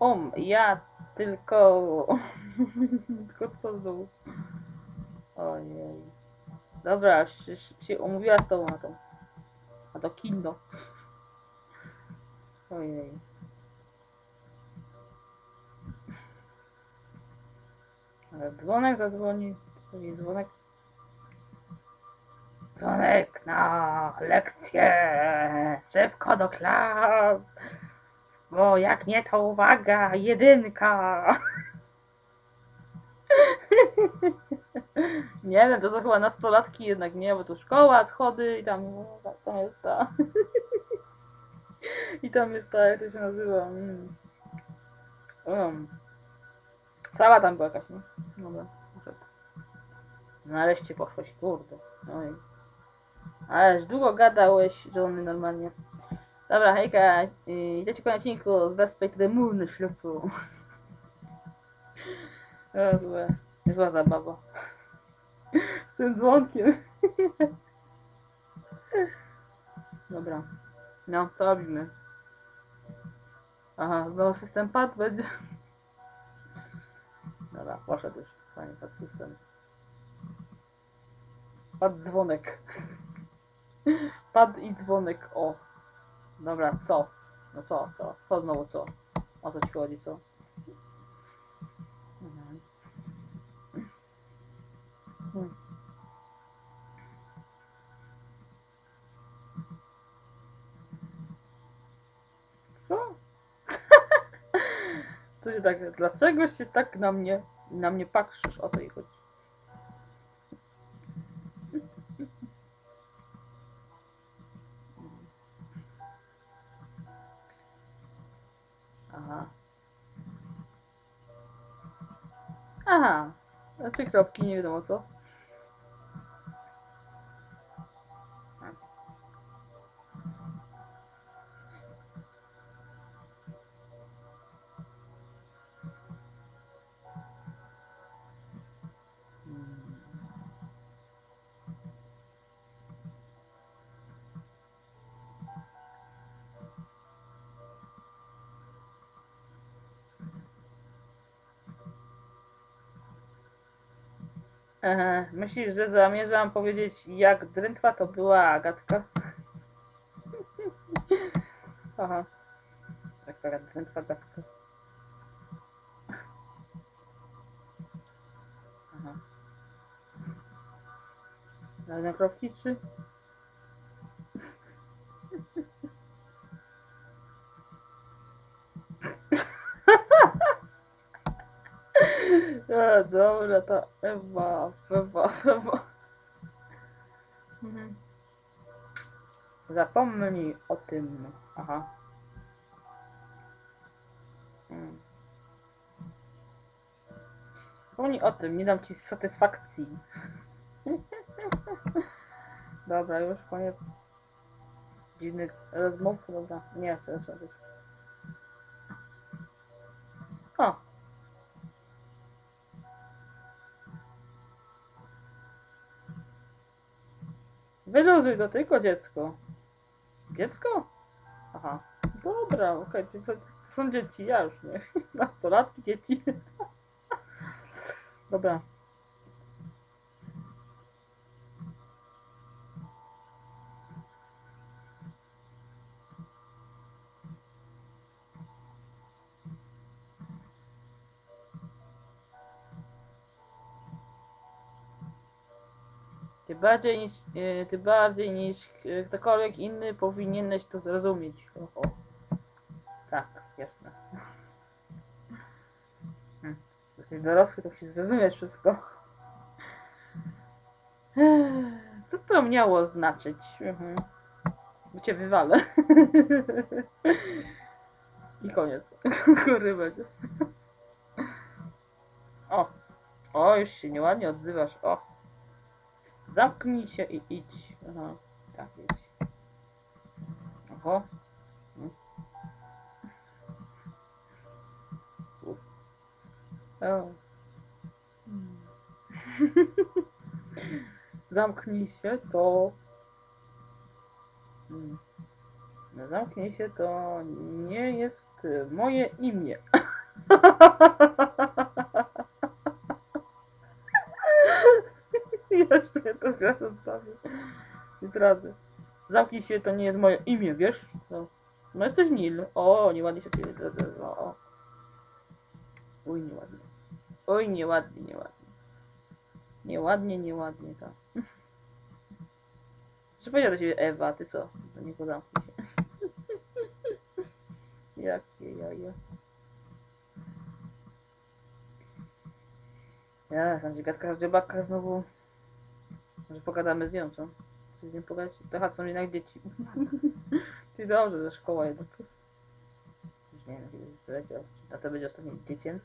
Um, ja tylko... tylko co znowu? Ojej. Dobra, już się umówiła z tobą na to. Na to kindo. Ojej. Ale dzwonek zadzwoni. To nie dzwonek. Dzwonek na lekcję! Szybko do klas! Bo jak nie, to uwaga, jedynka! nie wiem, to są chyba nastolatki jednak, nie? Bo to szkoła, schody i tam, no, tam jest ta... I tam jest ta, jak to się nazywa? Mm. Um. Sala tam była jakaś, nie? Dobra, poszedł. Nareszcie poszłeś, kurde. Oj. Ależ długo gadałeś, żony normalnie. Dobra, hejka, yy, witajcie w kolejnym odcinku z Let's the Moon ślubu. O, złe, niezła zabawa. Z tym dzwonkiem. Dobra. No, co robimy? Aha, znowu system pad będzie. Dobra, poszedł już. Fajnie, pad system. Pad dzwonek. Pad i dzwonek, o. Dobra, co? No co, co? Co znowu co? O co ci chodzi, co? Mhm. Co? Co się tak, dlaczego się tak na mnie, na mnie patrzysz? O co jej chodzi? Aha. Aha. Znaczy kropki, nie wiadomo co. myślisz, że zamierzam powiedzieć, jak drętwa to była Agatka? Aha. Taka drętwa Agatka. Aha. Na kropki czy? A, dobra, to Ewa, Ewa, Ewa. Mhm. Zapomnij o tym. Aha. Mm. Zapomnij o tym, nie dam ci satysfakcji. Dobra, już koniec. Dziwnych rozmów, dobra. Nie chcę coś. O, Wyluzuj to tylko dziecko. Dziecko? Aha. Dobra, okej, to, to, to są dzieci, ja już nie. Nastolatki, dzieci. Dobra. Ty bardziej niż, e, ty bardziej niż e, ktokolwiek inny powinieneś to zrozumieć. O, o. Tak, jasne. Hmm. Jesteś dorosły, to musisz zrozumieć wszystko. Co to miało znaczyć? Mhm. Bo cię wywalę. I koniec. Będzie. O. O, już się nieładnie odzywasz. O. Zamknij się i idź. Aha, tak, idź. Oho. Mm. U. O. Mm. Zamknij się, to... Mm. No, Zamknij się, to nie jest moje imię. Jeszcze mnie to gra rozbawię. I razy. Zamknij się, to nie jest moje imię, wiesz? No, no jesteś Nil. O, nieładnie się tutaj drodze. O, o. Uj, nieładnie. Oj, nieładnie, nieładnie. Nieładnie, nieładnie, tak. Co powiedział do ciebie Ewa, ty co? To nie go zamknij się. Jakie jaja. Ja, sam gadka z dziobaka znowu. Może pogadamy z nią, co? Chcesz z nią pogadać? To chodź, są jednak dzieci. Ty dobrze, ze szkoła jednak. Już nie wiem, kiedy wyleciał. Czy to będzie ostatni dziecięc?